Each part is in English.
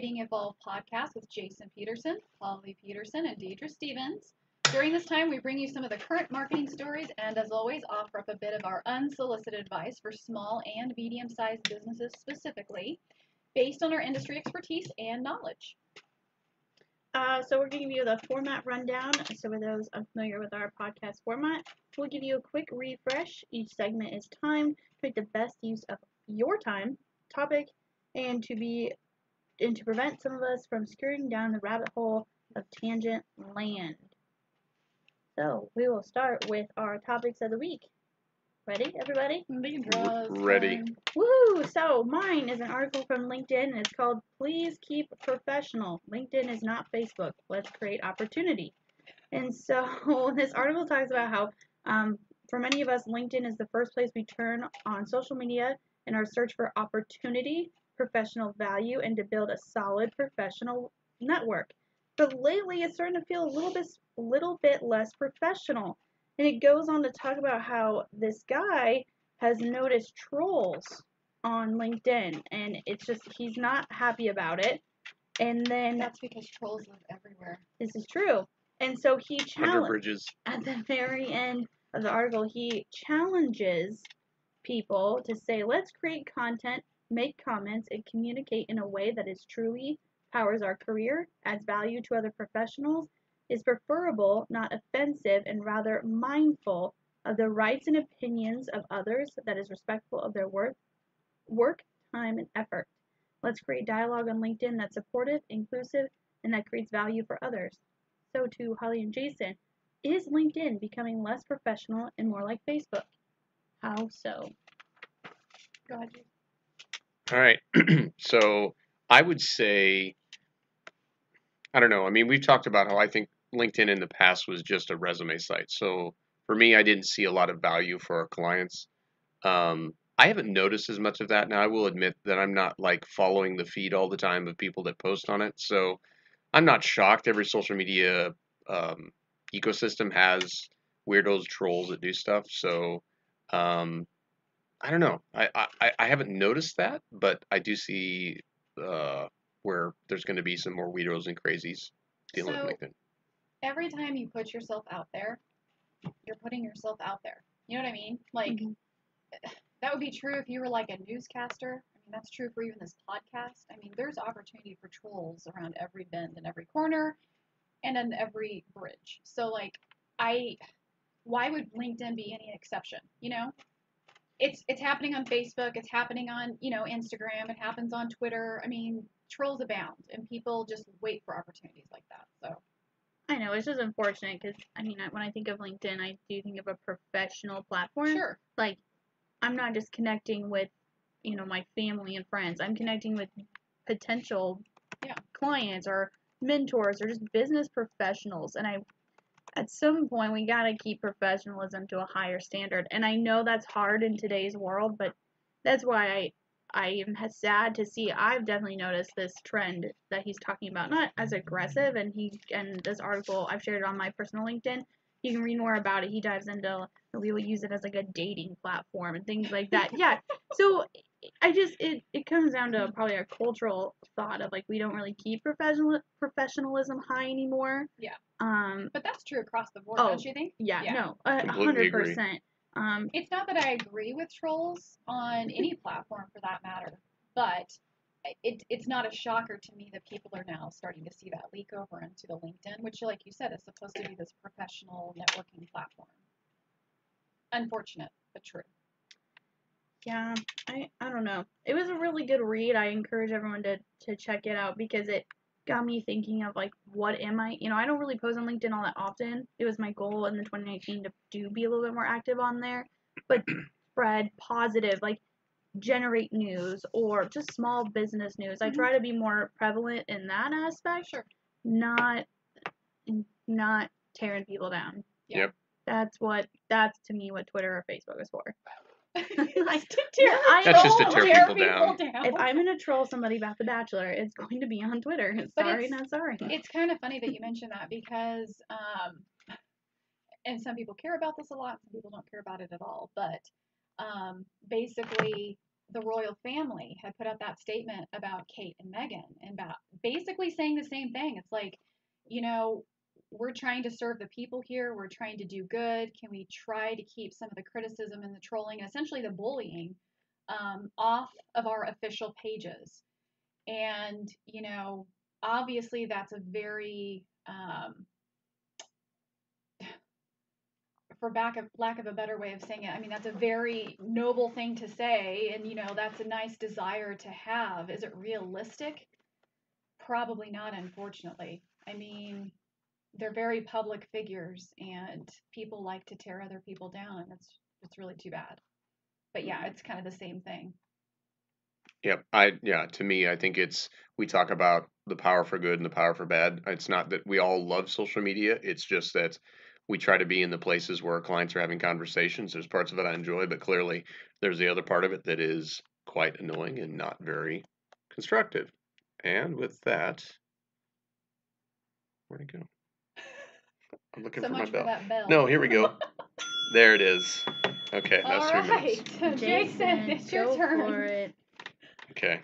Marketing Evolve podcast with Jason Peterson, Holly Peterson, and Deidre Stevens. During this time, we bring you some of the current marketing stories and, as always, offer up a bit of our unsolicited advice for small and medium sized businesses specifically, based on our industry expertise and knowledge. Uh, so we're going to give you the format rundown. So for those unfamiliar with our podcast format, we'll give you a quick refresh. Each segment is timed to make the best use of your time, topic, and to be and to prevent some of us from scurrying down the rabbit hole of tangent land. So we will start with our topics of the week. Ready, everybody? Ready. Woohoo! So mine is an article from LinkedIn and it's called Please Keep Professional. LinkedIn is not Facebook. Let's create opportunity. And so this article talks about how um, for many of us, LinkedIn is the first place we turn on social media in our search for opportunity, professional value, and to build a solid professional network. But lately, it's starting to feel a little bit, little bit less professional. And it goes on to talk about how this guy has noticed trolls on LinkedIn, and it's just he's not happy about it. And then That's because trolls live everywhere. this is true. And so he challenges at the very end of the article, he challenges people to say, let's create content, make comments, and communicate in a way that is truly powers our career, adds value to other professionals, is preferable, not offensive, and rather mindful of the rights and opinions of others, that is respectful of their work, work, time, and effort. Let's create dialogue on LinkedIn that's supportive, inclusive, and that creates value for others. So, to Holly and Jason, is LinkedIn becoming less professional and more like Facebook? How so? Go ahead. All right. so I would say, I don't know. I mean, we've talked about how I think LinkedIn in the past was just a resume site. So for me, I didn't see a lot of value for our clients. Um, I haven't noticed as much of that. Now, I will admit that I'm not like following the feed all the time of people that post on it. So I'm not shocked. Every social media um, ecosystem has weirdos, trolls that do stuff. So um, I don't know. I, I, I haven't noticed that, but I do see uh, where there's going to be some more weirdos and crazies dealing So- with LinkedIn. Every time you put yourself out there, you're putting yourself out there. You know what I mean? Like, Mhm. that would be true if you were like a newscaster. I mean, that's true for even this podcast. I mean, there's opportunity for trolls around every bend and every corner and on every bridge. So, like, I, why would LinkedIn be any exception? You know? It's, it's happening on Facebook. It's happening on, you know, Instagram. It happens on Twitter. I mean, trolls abound and people just wait for opportunities like that. So, I know it's just unfortunate because I mean, I- when I think of LinkedIn, I do think of a professional platform. sure. Like, I'm not just connecting with, you know, my family and friends. I'm connecting with potential Yeah. clients or mentors or just business professionals. And I, at some point, we gotta keep professionalism to a higher standard. And I know that's hard in today's world, but that's why I. I am sad to see. I've definitely noticed this trend that he's talking about, not as aggressive. And he and this article I've shared it on my personal LinkedIn. You can read more about it. He dives into we will use it as like a dating platform and things like that. Yeah. So I just it, it comes down to probably a cultural thought of like we don't really keep professional professionalism high anymore. Yeah. Um. But that's true across the board, Oh. don't you think? Yeah. Yeah. No. A Completely hundred agree. percent. Um. It's not that I agree with trolls on any platform for that matter, but it, it's not a shocker to me that people are now starting to see that leak over into the LinkedIn, which, like you said, is supposed to be this professional networking platform. Unfortunate, but true. Yeah. I I don't know. It was a really good read. I encourage everyone to to check it out because it got me thinking of like what am I? You know, I don't really post on LinkedIn all that often. It was my goal in the 2019 to do be a little bit more active on there, but spread positive like generate news or just small business news. I Mhm. try to be more prevalent in that aspect, Sure. not not tearing people down. Yeah. Yep. That's what that's to me what Twitter or Facebook is for. like, to tear, I That's just to know. tear people down. If I'm gonna troll somebody about The Bachelor, it's going to be on Twitter. But Sorry, it's- not sorry. it's kind of funny that you mentioned that because, um, and some people care about this a lot, some people don't care about it at all. But um, basically, the royal family had put out that statement about Kate and Meghan and about basically saying the same thing. It's like, you know, we're trying to serve the people here. We're trying to do good. Can we try to keep some of the criticism and the trolling essentially the bullying um, off of our official pages? And, you know, obviously that's a very, um, for back of, lack of a better way of saying it, I mean, that's a very noble thing to say. And, you know, that's a nice desire to have. Is it realistic? Probably not, unfortunately. I mean, they're very public figures and people like to tear other people down and it's it's really too bad but yeah it's kind of the same thing Yep. I yeah, to me I think it's we talk about the power for good and the power for bad. It's not that we all love social media. It's just that we try to be in the places where clients are having conversations. There's parts of it I enjoy, but clearly there's the other part of it that is quite annoying and not very constructive. And with that, where'd it go? I'm looking so for my much for bell. that bell No, here we go. there it is. Okay, all that's three minutes. right jason it's your go turn for it. Okay.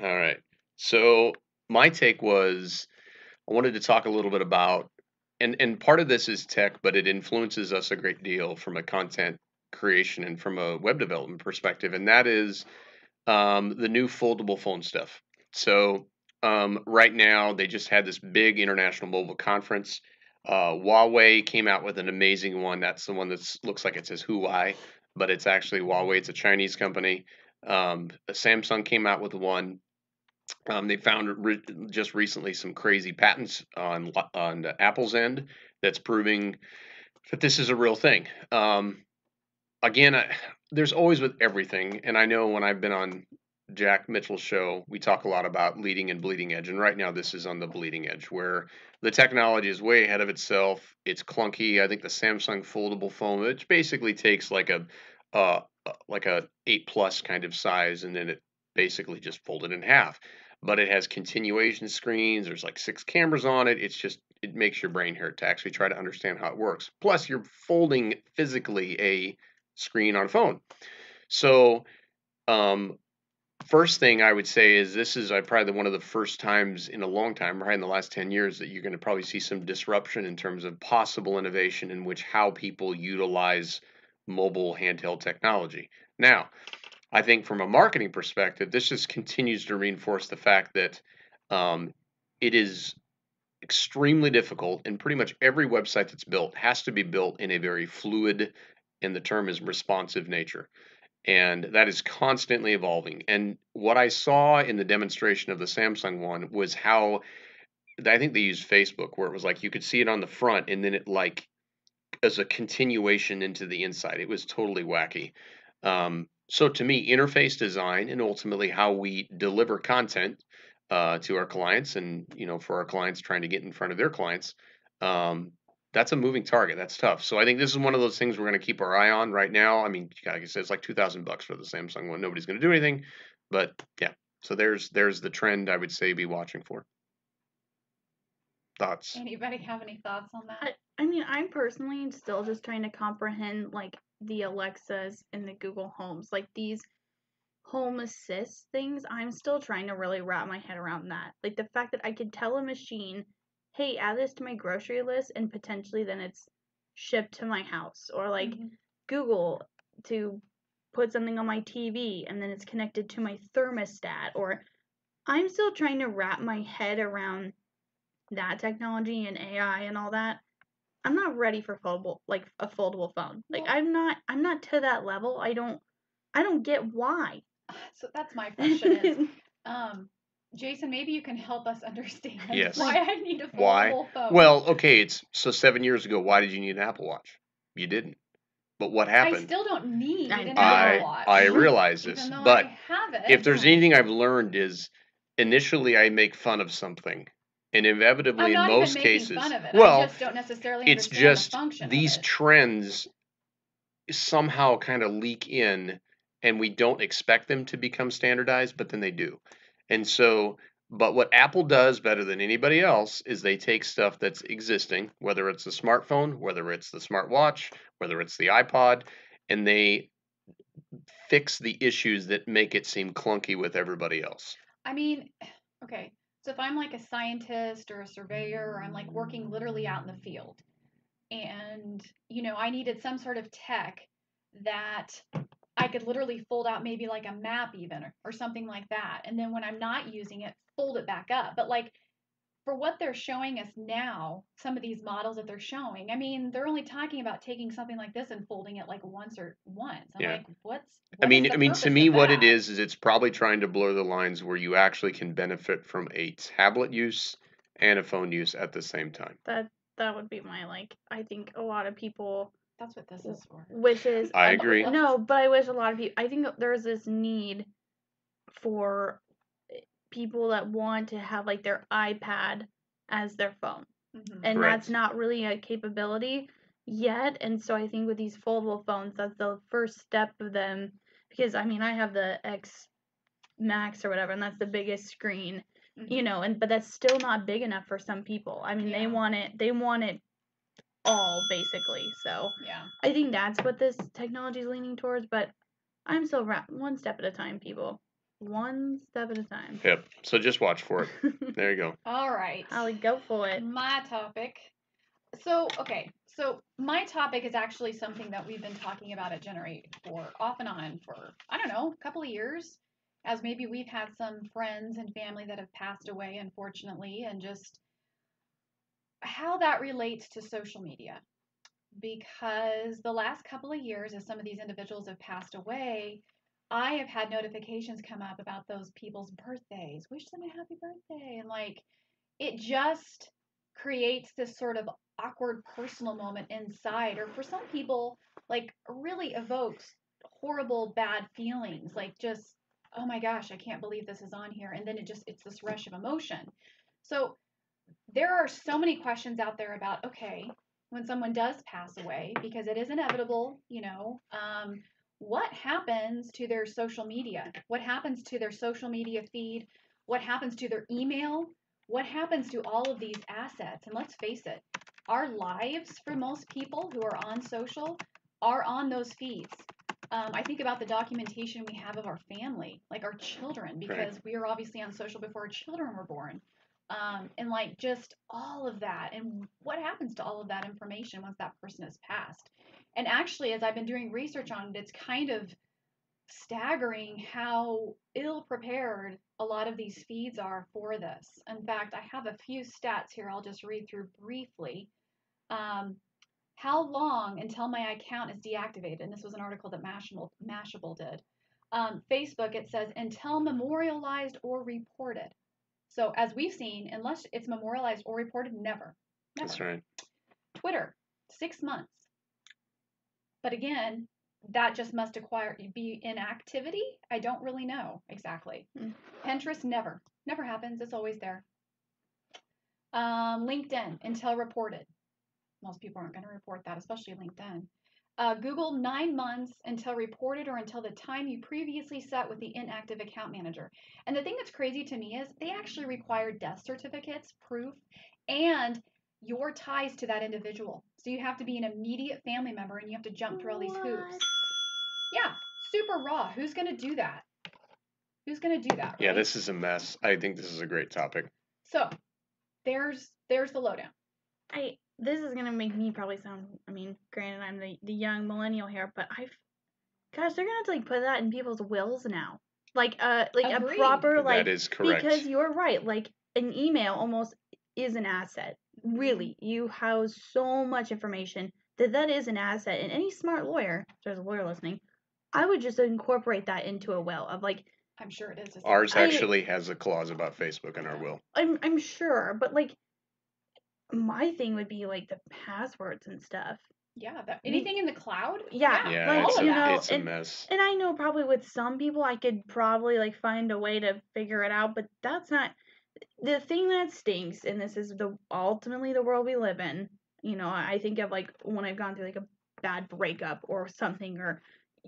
All right. So my take was I wanted to talk a little bit about and and part of this is tech, but it influences us a great deal from a content creation and from a web development perspective, and that is um, the new foldable phone stuff. So um, right now they just had this big international mobile conference. Uh, Huawei came out with an amazing one. That's the one that looks like it says Huawei, but it's actually Huawei. It's a Chinese company. Um, Samsung came out with one. Um, they found re- just recently some crazy patents on on Apple's end that's proving that this is a real thing. Um, again, I, there's always with everything, and I know when I've been on Jack Mitchell show, we talk a lot about leading and bleeding edge, and right now this is on the bleeding edge where the technology is way ahead of itself. It's clunky. I think the Samsung foldable phone, which basically takes like a uh, like a eight plus kind of size, and then it basically just folded in half. But it has continuation screens. There's like six cameras on it. It's just it makes your brain hurt to actually try to understand how it works. Plus, you're folding physically a screen on a phone. So, um, first thing I would say is this is uh, probably one of the first times in a long time, right in the last 10 years, that you're going to probably see some disruption in terms of possible innovation in which how people utilize mobile handheld technology. Now, I think from a marketing perspective, this just continues to reinforce the fact that um, it is extremely difficult, and pretty much every website that's built has to be built in a very fluid, and the term is responsive nature. And that is constantly evolving. And what I saw in the demonstration of the Samsung one was how I think they used Facebook, where it was like you could see it on the front, and then it like as a continuation into the inside. It was totally wacky. Um, so to me, interface design and ultimately how we deliver content uh, to our clients, and you know, for our clients trying to get in front of their clients, um, that's a moving target. That's tough. So I think this is one of those things we're going to keep our eye on right now. I mean, like I said, it's like two thousand bucks for the Samsung one. Nobody's going to do anything, but yeah. So there's there's the trend I would say be watching for. Thoughts? anybody have any thoughts on that I, I mean, I'm personally still just trying to comprehend like the Alexas and the Google Homes, like these home assist things. I'm still trying to really wrap my head around that. Like the fact that I could tell a machine, "Hey, add this to my grocery list," and potentially then it's shipped to my house, or like Mhm. Google to put something on my TV and then it's connected to my thermostat or I'm still trying to wrap my head around that technology and AI and all that. I'm not ready for foldable like a foldable phone. Like Well- I'm not I'm not to that level. I don't I don't get why. so that's my question is um jason maybe you can help us understand Yes. why i need a foldable Why? phone Well, okay, it's so seven years ago. Why did you need an Apple Watch? You didn't. But what happened? i still don't need I an. I Apple Watch. I realize this, even but I have it. if there's anything I've learned is initially I make fun of something, and inevitably in most cases, fun of it. well, I just don't necessarily it's just the function these of it. trends somehow kind of leak in and we don't expect them to become standardized but then they do and so but what apple does better than anybody else is they take stuff that's existing whether it's the smartphone whether it's the smartwatch whether it's the ipod and they fix the issues that make it seem clunky with everybody else? I mean, okay. So if I'm like a scientist or a surveyor, or I'm like working literally out in the field, and you know, I needed some sort of tech that I could literally fold out maybe like a map even or, or something like that. And then when I'm not using it, fold it back up. But like for what they're showing us now, some of these models that they're showing, I mean, they're only talking about taking something like this and folding it like once or once. I'm Yeah. like, what's I mean, the I mean, to me, what it that? is is it's probably trying to blur the lines where you actually can benefit from a tablet use and a phone use at the same time. That that would be my like. I think a lot of people That's what this is for. wishes. I agree. No, but I wish a lot of people. I think there's this need for people that want to have like their iPad as their phone, Mhm. and Correct. that's not really a capability yet. And so I think with these foldable phones, that's the first step of them. Because I mean, I have the X Max or whatever, and that's the biggest screen, you Mhm. know. And but that's still not big enough for some people. I mean, they want it. They want it all basically. So. Yeah. I think that's what this technology is leaning towards, but I'm still ra- one step at a time, people. One step at a time. Yep. So just watch for it. There you go. All right. I'll go for it. My topic. So, okay. So, my topic is actually something that we've been talking about at GenR8 for off and on for, I don't know, a couple of years. As maybe we've had some friends and family that have passed away, unfortunately, and just how that relates to social media. Because the last couple of years, as some of these individuals have passed away, I have had notifications come up about those people's birthdays. Wish them a happy birthday. And like, it just creates this sort of awkward personal moment inside, or for some people, like, really evokes horrible, bad feelings. Like, just, oh my gosh, I can't believe this is on here. And then it just, it's this rush of emotion. So, there are so many questions out there about, okay, when someone does pass away, because it is inevitable, you know, um, what happens to their social media? What happens to their social media feed? What happens to their email? What happens to all of these assets? And let's face it, our lives for most people who are on social are on those feeds. Um, I think about the documentation we have of our family, like our children, because we were obviously on social before our children were born. Um, and like just all of that, and what happens to all of that information once that person has passed. And actually, as I've been doing research on it, it's kind of staggering how ill prepared a lot of these feeds are for this. In fact, I have a few stats here I'll just read through briefly. Um, how long until my account is deactivated? And this was an article that Mashable, Mashable did. Um, Facebook, it says until memorialized or reported. So, as we've seen, unless it's memorialized or reported, never. Never. That's right. Twitter, six months. But again, that just must acquire be inactivity. I don't really know exactly. Mm. Pinterest never, never happens. It's always there. Um, LinkedIn until reported. Most people aren't going to report that, especially LinkedIn. Uh, Google nine months until reported or until the time you previously set with the inactive account manager. And the thing that's crazy to me is they actually require death certificates, proof, and your ties to that individual. So you have to be an immediate family member and you have to jump through all these hoops. Yeah, super raw. Who's going to do that? Who's going to do that? Yeah, this is a mess. I think this is a great topic. So there's there's the lowdown. I this is gonna make me probably sound. I mean, granted, I'm the the young millennial here, but I've, gosh, they're gonna have to like put that in people's wills now, like uh, like Agreed. a proper like that is correct. because you're right. Like an email almost is an asset. Really, you house so much information that that is an asset. And any smart lawyer, if there's a lawyer listening, I would just incorporate that into a will of like I'm sure it is. It's- Ours I- actually has a clause about Facebook in our will. I'm I'm sure, but like my thing would be like the passwords and stuff. Yeah, that, anything in the cloud? Yeah, Yeah, like, it's, of a, know, it's a and- mess. And I know probably with some people I could probably like find a way to figure it out, but that's not the thing that stinks. And this is the ultimately the world we live in. You know, I think of like when I've gone through like a bad breakup or something, or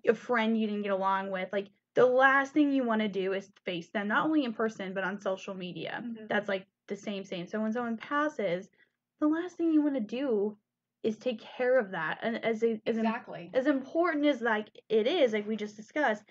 a friend you didn't get along with. Like the last thing you want to do is face them, not only in person but on social media. Mhm. That's like the same same. So when someone passes, the last thing you want to do is take care of that. And as a, as, im- Exactly. as important as like it is, like we just discussed,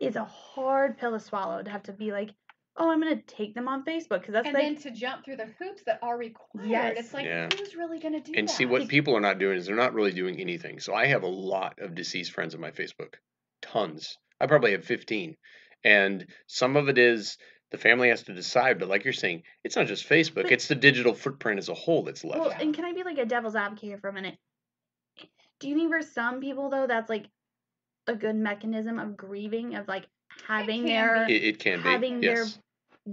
it's a hard pill to swallow to have to be like, oh, I'm gonna take them on Facebook because that's And like then to jump through the hoops that are required, Yes. it's like Yeah. who's really gonna do And that? see what people are not doing is they're not really doing anything. So I have a lot of deceased friends on my Facebook, tons. I probably have 15, and some of it is the family has to decide. But like you're saying, it's not just Facebook; But- it's the digital footprint as a whole that's left. Well, and can I be like a devil's advocate here for a minute? Do you think for some people though that's like a good mechanism of grieving of like having can their it, it can be. having their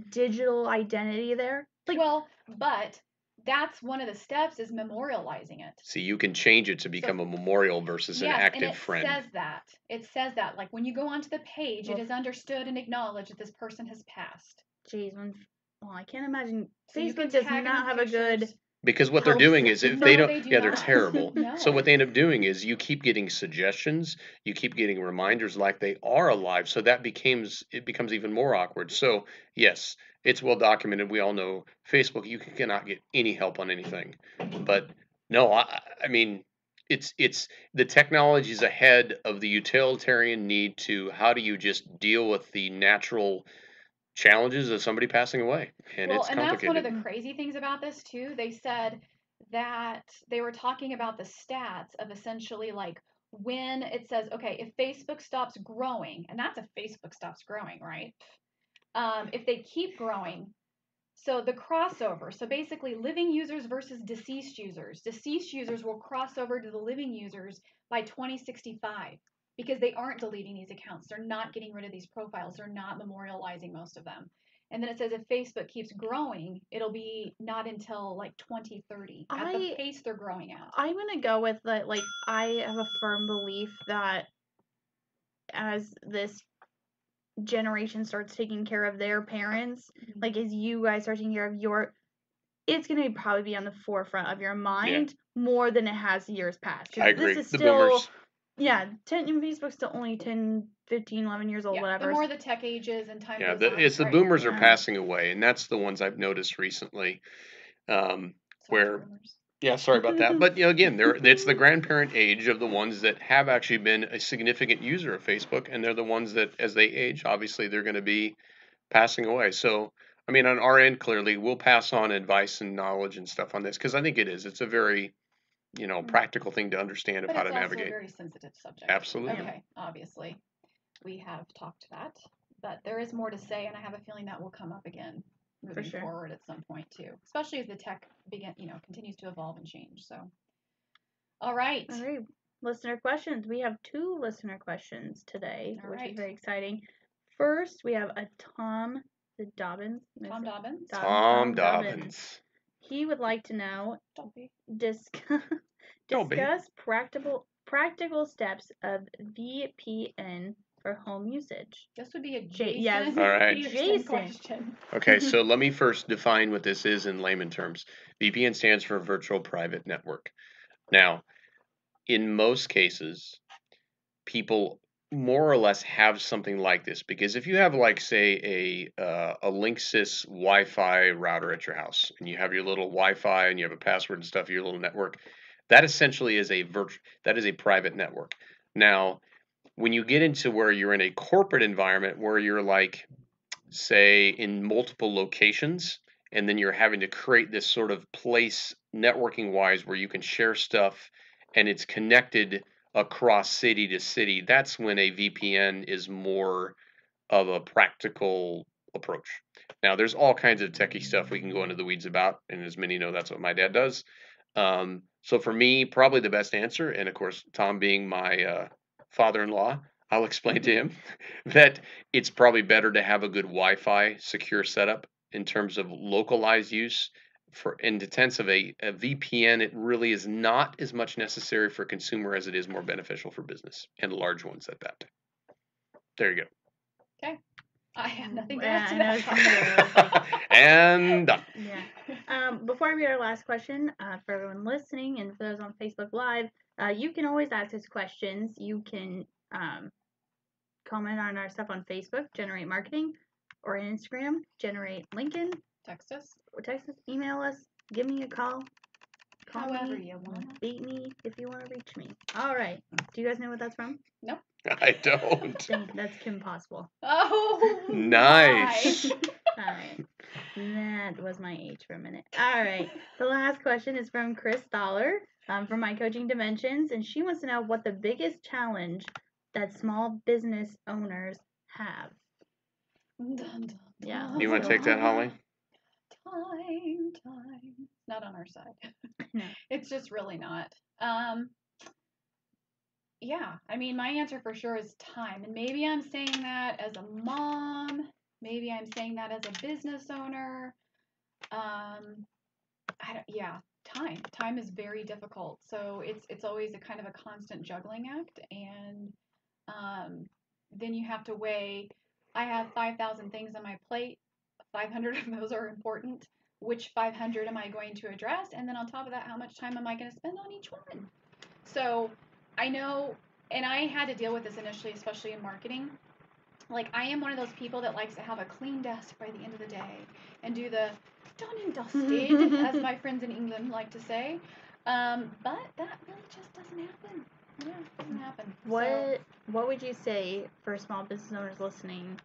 digital identity there? Like well, but that's one of the steps is memorializing it. See, you can change it to become a memorial versus an yes, active and it friend. says that. It says that. Like when you go onto the page, Well- it is understood and acknowledged that this person has passed. Jeez, when well, I can't imagine So you can Facebook does not in have a good pictures. Because what they're doing is if they don't, they do yeah, they're not. terrible. So what they end up doing is you keep getting suggestions, you keep getting reminders like they are alive. So that becomes it becomes even more awkward. So yes, it's well documented. We all know Facebook. You cannot get any help on anything. But no, I, I mean, it's it's the technology is ahead of the utilitarian need to how do you just deal with the natural challenges of somebody passing away, and well, it's and that's one of the crazy things about this too. They said that they were talking about the stats of essentially like when it says, okay, if Facebook stops growing, and that's if Facebook stops growing, right? Um, if they keep growing, so the crossover, so basically living users versus deceased users. Deceased users will cross over to the living users by 2065 because they aren't deleting these accounts. They're not getting rid of these profiles. They're not memorializing most of them. And then it says if Facebook keeps growing, it'll be not until like 2030 at the pace they're growing at. I'm gonna go with the like I have a firm belief that as this generation starts taking care of their parents, Mhm. like as you guys start taking care of your it's gonna probably be on the forefront of your mind more than it has years past. I agree. This is The still, boomers. Yeah, 10 and Facebook's still only 10, 15, 11 years old, Yeah, whatever. the more the tech ages and time Yeah, goes the, on, it's the right. boomers are passing away, and that's the ones I've noticed recently. Um, Slash where- boomers. yeah, sorry about that, but you know, again, they're it's the grandparent age of the ones that have actually been a significant user of Facebook, and they're the ones that, as they age, obviously they're going to be passing away. So, I mean, on our end, clearly, we'll pass on advice and knowledge and stuff on this because I think it is. It's a very, you know, Mhm. practical thing to understand of But how it's to also navigate. a very sensitive subject. Absolutely. Okay, obviously. We have talked that, but there is more to say, and I have a feeling that will come up again moving sure. forward at some point too, especially as the tech begin, you know, continues to evolve and change. So, all right. All right, listener questions. We have two listener questions today, All which right. is very exciting. First, we have a Tom the Dobbins. Am I Tom saying- Dobbins. Tom Dobbins. He would like to know Don't be. dis- Don't be. discuss practical practical steps of VPN for home usage. This would be a J- Jason. yes. All right. Jason. question. Okay, so let me first define what this is in layman terms. VPN stands for Virtual Private Network. Now, in most cases, people more or less have something like this because if you have, like, say, a uh, a Linksys Wi-Fi router at your house, and you have your little Wi-Fi and you have a password and stuff, your little network, that essentially is a virtual that is a private network. Now, when you get into where you're in a corporate environment where you're like say in multiple locations and then you're having to create this sort of place networking wise where you can share stuff and it's connected across city to city that's when a VPN is more of a practical approach now there's all kinds of techie stuff we can go into the weeds about and as many know that's what my dad does um, so for me probably the best answer and of course tom being my uh, father-in-law i'll explain to him that it's probably better to have a good Wi-Fi secure setup in terms of localized use. For in the sense of a, a VPN, it really is not as much necessary for consumer as it is more beneficial for business and large ones at that. There you go. Okay. I have nothing to Yeah, add to I know that. go. and done. Yeah. Um, before I read our last question, uh, for everyone listening and for those on Facebook Live, uh, you can always ask us questions. You can um, comment on our stuff on Facebook, GenR8 Marketing, or Instagram, GenR8 Lincoln, Text us. or text us, email us, give me a call. Call However me. you want. Beat me if you want to reach me. All right. Do you guys know what that's from? Nope. I don't. That's Kim Possible. Oh, Nice. All right. That was my age for a minute. All right. The last question is from Chris Dollar um, from My Coaching Dimensions, and she wants to know what the biggest challenge that small business owners have. Dun, dun, Yeah. You want to take that, Holly? Time, time. It's not on our side. No. It's just really not. Um, yeah, I mean, my answer for sure is time. And maybe I'm saying that as a mom. Maybe I'm saying that as a business owner. Um, I don't, yeah, time. Time is very difficult. So it's it's always a kind of a constant juggling act, and um, then you have to weigh. I have five thousand things on my plate. Five hundred of those are important. Which 500 am I going to address? And then on top of that, how much time am I going to spend on each one? So I know, and I had to deal with this initially, especially in marketing. Like, I am one of those people that likes to have a clean desk by the end of the day and do the done and dusted, as my friends in England like to say. Um, but that really just doesn't happen. Yeah, it doesn't happen. So- What What would you say for small business owners listening?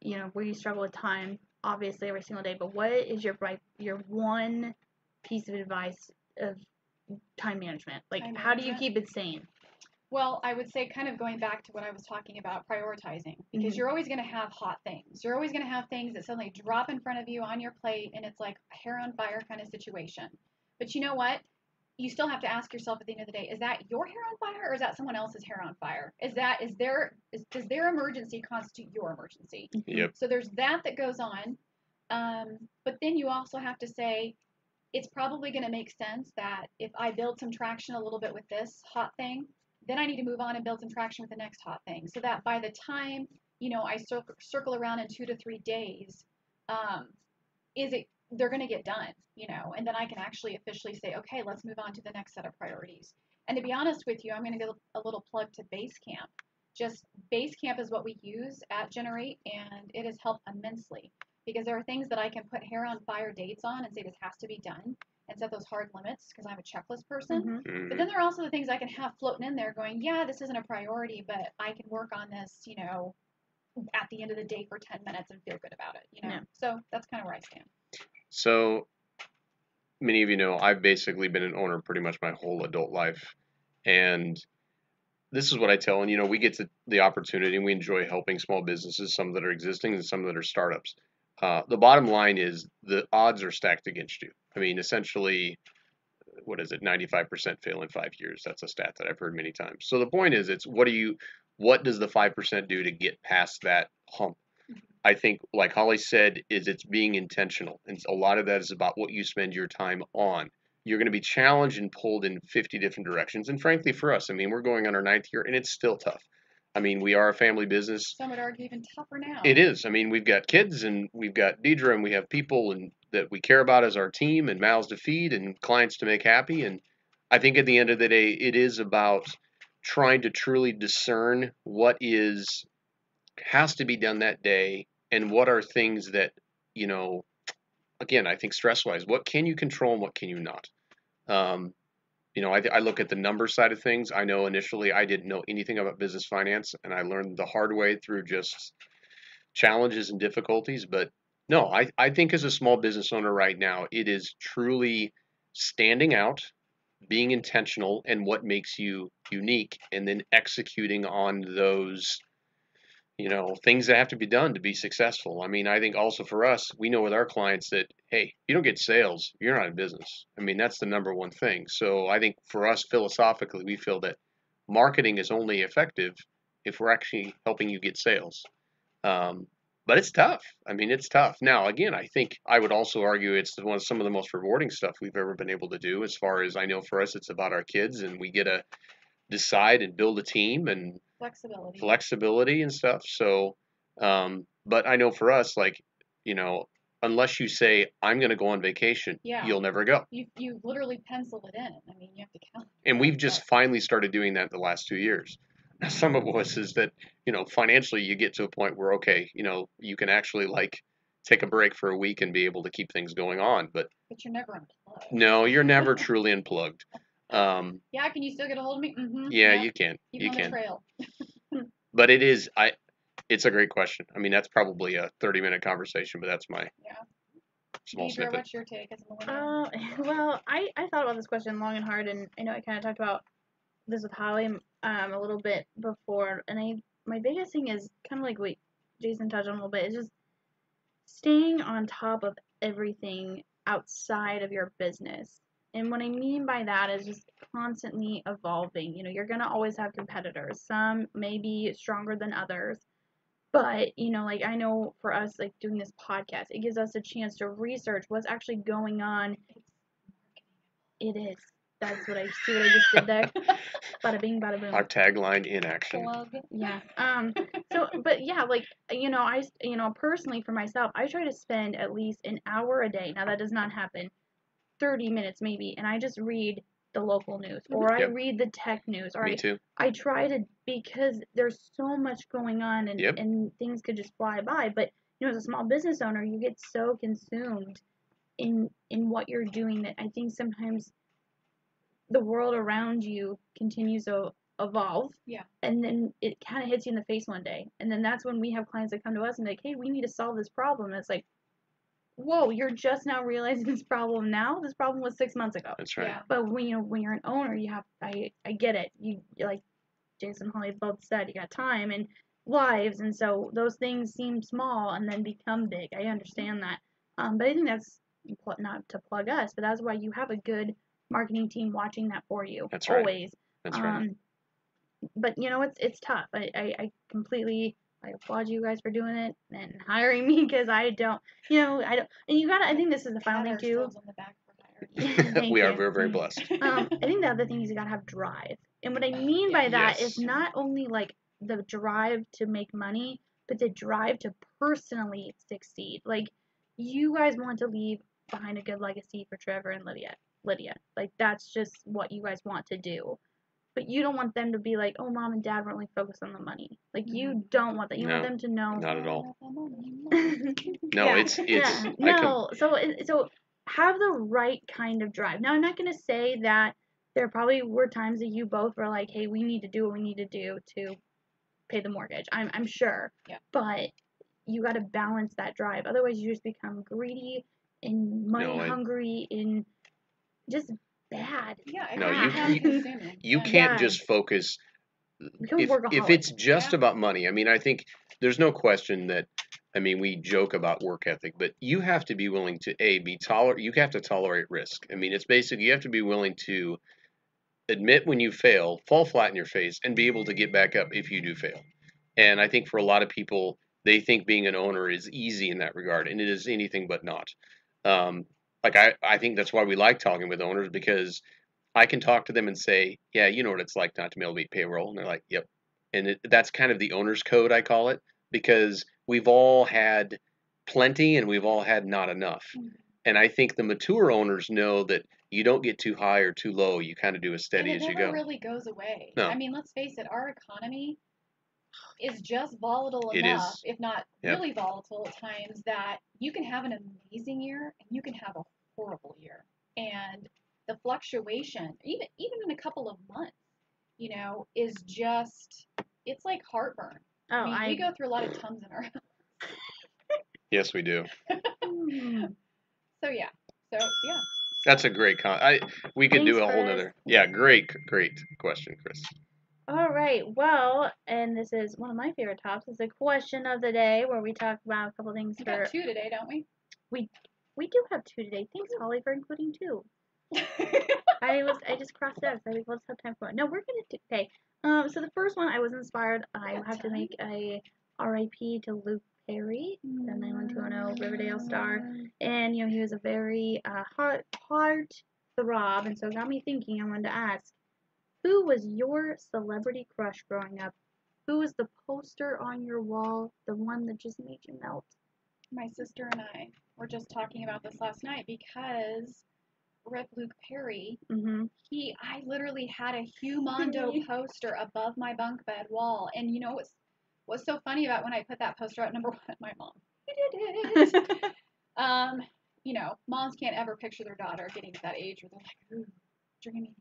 You know, where you struggle with time, obviously every single day. But what is your right your one piece of advice of time management? Like, Time how do you keep it sane? Well, I would say, kind of going back to what I was talking about, prioritizing, because Mhm. you're always going to have hot things. You're always going to have things that suddenly drop in front of you on your plate, and it's like hair on fire kind of situation. But you know what? You still have to ask yourself at the end of the day: Is that your hair on fire, or is that someone else's hair on fire? Is that is there is does their emergency constitute your emergency? Yep. So there's that that goes on. Um, but then you also have to say, it's probably going to make sense that if I build some traction a little bit with this hot thing, then I need to move on and build some traction with the next hot thing. So that by the time, you know, I circle, circle around in two to three days, um, is it, they're going to get done, you know, and then I can actually officially say, okay, let's move on to the next set of priorities. And to be honest with you, I'm going to give a little plug to Basecamp. Just Basecamp is what we use at GenR8, and it has helped immensely because there are things that I can put hair on fire dates on and say this has to be done and set those hard limits because I'm a checklist person. Mhm. But then there are also the things I can have floating in there going, yeah, this isn't a priority, but I can work on this, you know, at the end of the day for 10 minutes and feel good about it, you know? Yeah. So that's kind of where I stand. So, many of you know I've basically been an owner pretty much my whole adult life, and this is what I tell. And you know, we get to the opportunity, and we enjoy helping small businesses, some that are existing and some that are startups. Uh, the bottom line is the odds are stacked against you. I mean, essentially, what is it? Ninety-five percent fail in five years. That's a stat that I've heard many times. So the point is, it's what do you, what does the five percent do to get past that hump? I think, like Holly said, is it's being intentional, and a lot of that is about what you spend your time on. You're going to be challenged and pulled in 50 different directions, and frankly, for us, I mean, we're going on our ninth year, and it's still tough. I mean, we are a family business. Some would argue even tougher now. It is. I mean, we've got kids, and we've got Deidre, and we have people, and that we care about as our team, and mouths to feed, and clients to make happy. And I think at the end of the day, it is about trying to truly discern what is has to be done that day and what are things that you know again i think stress wise what can you control and what can you not? Um, you know I, I look at the number side of things. I know initially i didn't know anything about business finance and i learned the hard way through just challenges and difficulties but no I, I think as a small business owner right now it is truly standing out being intentional and what makes you unique and then executing on those you know things that have to be done to be successful. I mean i think also for us we know with our clients that hey you don't get sales you're not in business. I mean that's the number one thing. So i think for us philosophically we feel that marketing is only effective if we're actually helping you get sales. Um, but it's tough. I mean it's tough. Now again i think i would also argue it's one of some of the most rewarding stuff we've ever been able to do as far as i know for us it's about our kids and we get to decide and build a team and Flexibility. flexibility and stuff. So, um, but I know for us, like, you know, unless you say I'm going to go on vacation, Yeah. you'll never go. you, you literally pencil it in. I mean, you have to count. And we've just finally started doing that the last two years. Some of us is that you know financially you get to a point where okay, you know, you can actually like take a break for a week and be able to keep things going on. But But you're never unplugged. no, you're never truly unplugged. Um, Yeah, can you still get a hold of me? Mm-hmm. yeah, you can. Keep You on can. the trail. But it is I it's a great question. I mean, that's probably a 30 minute conversation, but that's my Yeah. small Deidre, snippet. what's your take as a? Uh, well, I, I thought about this question long and hard, and I know I kind of talked about this with Holly um a little bit before, and I my biggest thing is kind of like what Jason touched on a little bit is just staying on top of everything outside of your business. And what I mean by that is just constantly evolving. You know, you're gonna always have competitors. Some may be stronger than others. But, you know, like I know for us, like doing this podcast, it gives us a chance to research what's actually going on. It is. That's what I see what I just did there. bada bing, bada boom. Our tagline in action. Plug. Yeah. Um. So, but yeah, like you know, I you know personally for myself, I try to spend at least an hour a day. Now that does not happen. Thirty minutes maybe, and I just read the local news or I read the tech news or Me I, too. I try to because there's so much going on and Yep. and things could just fly by. But you know, as a small business owner, you get so consumed in in what you're doing that I think sometimes the world around you continues to evolve. Yeah. And then it kind of hits you in the face one day, and then that's when we have clients that come to us and they're like, hey, we need to solve this problem. And it's like, whoa, you're just now realizing this problem now. This problem was six months ago. That's right. Yeah. But when you when you're an owner, you have I I get it. You you're like Jason and Holly both said, you got time and lives, and so those things seem small and then become big. I understand that. Um, but I think that's not to plug us, but that's why you have a good marketing team watching that for you. That's right. Always. That's right. Um, but you know it's it's tough. I, I, I completely I applaud you guys for doing it and hiring me because I don't you know I don't and you gotta I think this is the final thing too. ourselves on the back for hiring. Thank we are very, very blessed. um, I think the other thing is you gotta have drive. And what I mean by that is Yes. not only like the drive to make money, but the drive to personally succeed. Like you guys want to leave behind a good legacy for Trevor and Lydia. Lydia. Like that's just what you guys want to do. But you don't want them to be like, oh, mom and dad were only focused on the money. Like you mm-hmm. don't want that. You want them to know. Not at all. No, Yeah, it's it's yeah, com- no. So so have the right kind of drive. Now I'm not gonna say that there probably were times that you both were like, hey, we need to do what we need to do to pay the mortgage. I'm I'm sure. Yeah. But you got to balance that drive. Otherwise, you just become greedy and money No, I- hungry and just bad. Yeah, I No, mean, you- you- you can't Yeah. just focus if, if it's just Yeah. about money, I mean, I think there's no question that, I mean, we joke about work ethic, but you have to be willing to a be toler. You have to tolerate risk. I mean, it's basically you have to be willing to admit when you fail, fall flat in your face, and be able to get back up if you do fail. And I think for a lot of people, they think being an owner is easy in that regard, and it is anything but not. Um, like I, I think that's why we like talking with owners because I can talk to them and say, yeah, you know what it's like not to be able to meet payroll, and they're like, yep. And it, that's kind of the owner's code, I call it, because we've all had plenty and we've all had not enough. Mhm. And I think the mature owners know that you don't get too high or too low. You kind of do as steady as you go. really goes away. No. I mean, let's face it, our economy is just volatile It enough, is. if not Yep. really volatile at times, that you can have an amazing year and you can have a horrible year. And the fluctuation, even even in a couple of months, you know, is just it's like heartburn. oh, I mean, I we go through a lot of tums in our Yes, we do. So yeah. So yeah. That's a great con. I we could do a whole Chris. nother. Yeah, great, great question, Chris. All right. Well, and this is one of my favorite topics. It's a question of the day where we talk about a couple things We for. got two today, don't we? We we do have two today. Thanks, Holly, for including two. I was I just crossed it out. So I was, let's have time for it. No, we're gonna do okay. Um, so the first one I was inspired. I have to make a R.I.P. to Luke Perry, the 91210 Riverdale star, and you know he was a very uh, heart heart throb, and so it got me thinking. I wanted to ask, who was your celebrity crush growing up? Who was the poster on your wall, the one that just made you melt? my sister and I were just talking about this last night because Rip Luke Perry, Mm-hmm. he I literally had a Hugh Mondo poster above my bunk bed wall. And you know what's what's so funny about when I put that poster out, number one, my mom. did it. um, you know, moms can't ever picture their daughter getting to that age where they're like, ooh, dreamy.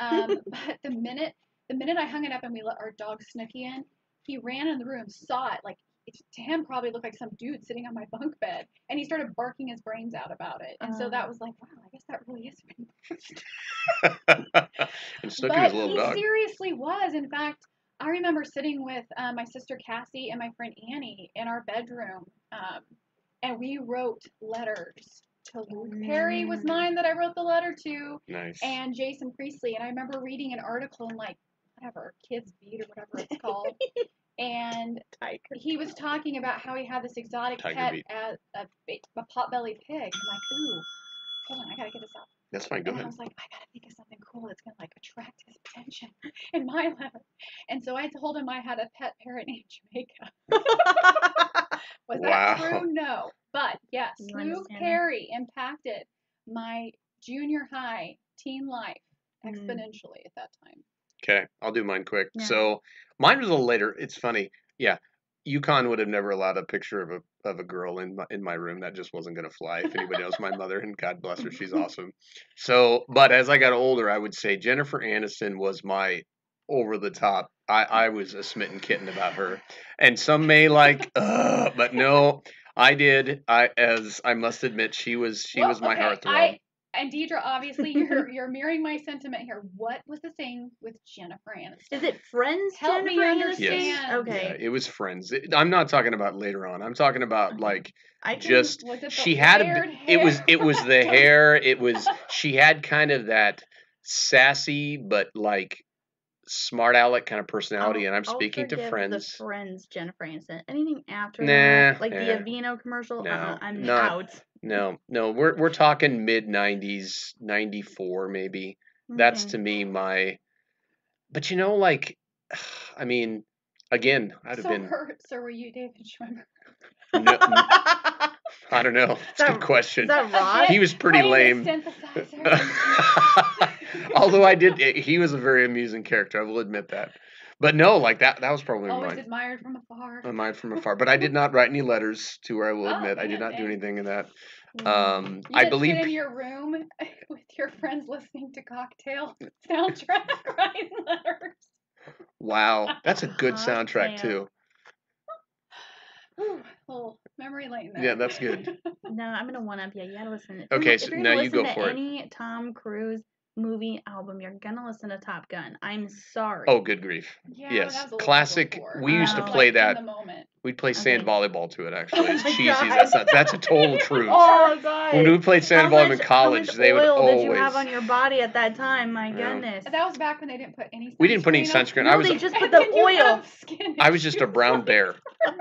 Um, but the minute the minute I hung it up and we let our dog Snooky in, he ran in the room, saw it, like it, to him probably looked like some dude sitting on my bunk bed, and he started barking his brains out about it. And so Oh. that was like, wow, I guess that really is. and Snooky but was a little he dog. seriously was. In fact, I remember sitting with uh, my sister Cassie and my friend Annie in our bedroom, um, and we wrote letters to Luke Perry was Mm. mine that I wrote the letter to, Nice. and Jason Priestley. And I remember reading an article in like whatever Kids Beat or whatever it's called, and Tiger. he was talking about how he had this exotic Tiger pet Beat. as a, a pot-bellied pig. I'm like, ooh, hold on, I gotta get this out. That's fine. Go and I was like, I gotta think of something cool that's gonna like attract his attention in my letter. And so I told him I had a pet parrot named Jamaica. Was Wow. that true? No. But yes, You Luke understand that? Perry impacted my junior high teen life Mm. exponentially at that time. Okay, I'll do mine quick. Yeah. So mine was a little later. It's funny. Yeah, UConn would have never allowed a picture of a of a girl in my in my room. That just wasn't gonna fly. If anybody knows my mother, and God bless her, she's awesome. So, but as I got older, I would say Jennifer Aniston was my over the top. I I was a smitten kitten about her, and some may like, Ugh, but no, I did. I as I must admit, she was she Well, was my okay, heartthrob. I, and Deidre, obviously, you're you're mirroring my sentiment here. What was the thing with Jennifer Aniston? Is it Friends? Help me understand. Yes. Okay. Yeah, it was friends. It- I'm not talking about later on. I'm talking about like I can, just Was it the she had a it was it was the hair it was she had kind of that sassy but like smart aleck kind of personality and i'm I'll speaking to forgive The friends Friends, Jennifer Aniston. Anything after Nah, that, like eh. the Aveeno commercial, No, uh-uh, I'm not- out. no no we're we're talking mid 90s 94 maybe that's to me my but you know like i mean again i'd have so, been her, so were you David Schwimmer? no, i don't know it's a good question Is that Ross? he was pretty lame. Although I did, eh, he was a very amusing character. I will admit that. But no, like that, that was probably Always mine. admired from afar. Mine from afar. But I did not write any letters to her. I will Oh, admit, I did man, not do anything in that. Mm. Um, You I believe. in your room with your friends listening to cocktail soundtrack writing letters. Wow, that's a good soundtrack Cocktail. too. Ooh, little memory lane there. Yeah, that's good. No, I'm gonna one up you. You gotta listen. Okay, you're, so now you go to for it. any Tom Cruise movie album, you're gonna listen to Top Gun. I'm sorry. Oh, good grief. yeah, yes, that was a classic. before. We used to Oh. play Like, that. In the moment. We'd play sand Okay. volleyball to it. Actually, it's my cheesy. God. That's not, that's a total truth. Oh god. When we played sand How volleyball much- in college, how much they would oil always. did you have on your body at that time? My Yeah. goodness. That was back when they didn't put any. We didn't put any on. sunscreen. No, I was. they a- just put the oil. skin I was just a brown bear.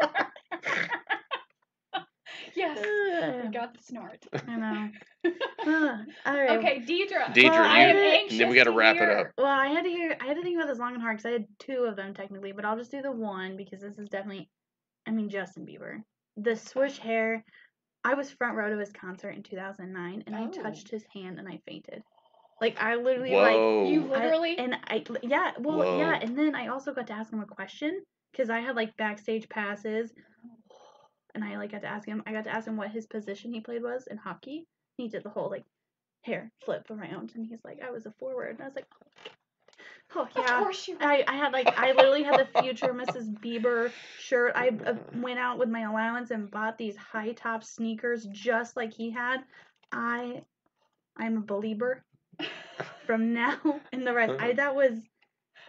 yes, we got the snort. I know. Ugh, All right. Okay, Deidre. Deidre, Well, I you- am and then we got to wrap it up. Well, I had to hear. I had to think about this long and hard because I had two of them technically, but I'll just do the one because this is definitely. I mean, Justin Bieber. The swoosh hair. I was front row to his concert in 2009, and I Oh. touched his hand and I fainted. Like I literally like Whoa. You I- literally. and I yeah well Whoa. yeah and then I also got to ask him a question because I had like backstage passes, and I like got to ask him. I got to ask him what his position he played was in hockey. He did the whole like hair flip around, and he's like, I was a forward, and I was like, oh Of yeah. course you. I, I had like I literally had the future Mrs. Bieber shirt. I uh, went out with my allowance and bought these high top sneakers just like he had. I I'm a believer from now and the rest. I that was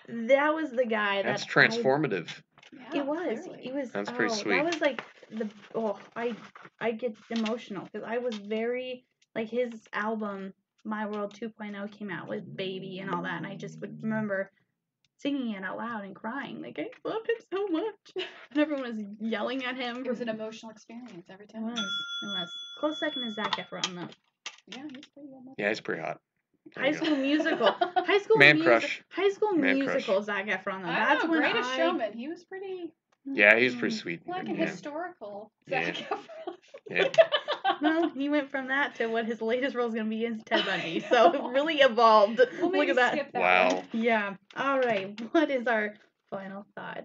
that was the guy That's that I- transformative. Yeah, it was. clearly. It was. That's pretty oh, sweet. That was like the. Oh, I I get emotional because I was very like his album My World 2.0 came out with Baby and all that, and I just would remember singing it out loud and crying like I love him so much, and everyone was yelling at him. It was an emotional experience every It time. was. It was. Close second is Zac Efron though. Yeah, he's pretty well. Yeah, he's pretty hot. High. School Musical. High School Man Musi- crush. High School Man crush. Musical. Zac Efron though. I That's don't know, when Greatest I. Showman. He was pretty Yeah, he's pretty Mm. sweet. like a yeah. historical. Yeah. Zac Efron. Yeah. Well, he went from that to what his latest role is going to be is Ted Bundy. So it really evolved. We'll Look maybe at that. skip that Wow. one. Yeah. All right. What is our final thought?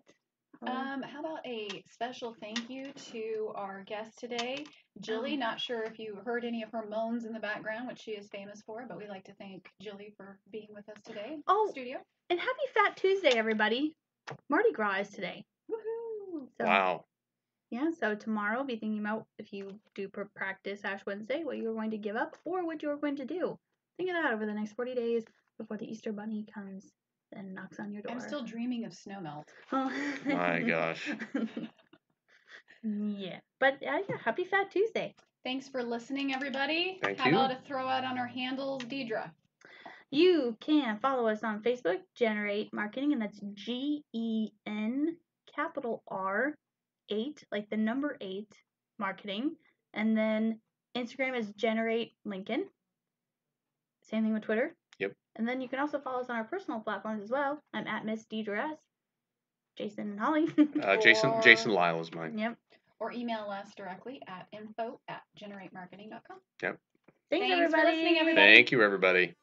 Um, how about a special thank you to our guest today, Oh. Jilly. Not sure if you heard any of her moans in the background, which she is famous for, but we'd like to thank Jilly for being with us today in Oh. studio. and happy Fat Tuesday, everybody. Mardi Gras is today. Woohoo! So, Wow. Yeah, so tomorrow be thinking about if you do practice Ash Wednesday, what you're going to give up or what you're going to do. Think of that over the next 40 days before the Easter Bunny comes and knocks on your door. I'm still dreaming of snow melt. My gosh. yeah, but uh, yeah, happy Fat Tuesday. Thanks for listening, everybody. Thank how you. about a throw out on our handles, Deidre? You can follow us on Facebook, GenR8 Marketing, and that's G E N capital R 8, like the number 8 marketing. And then Instagram is GenR8 Lincoln. Same thing with Twitter. Yep. And then you can also follow us on our personal platforms as well. I'm at Miss Deidre S. Jason and Holly. Uh, Jason Or- Jason Lyle is mine. yep. Or email us directly at info at genr8marketing.com. Thanks, Thanks for everybody. listening, everybody. Thank you, everybody.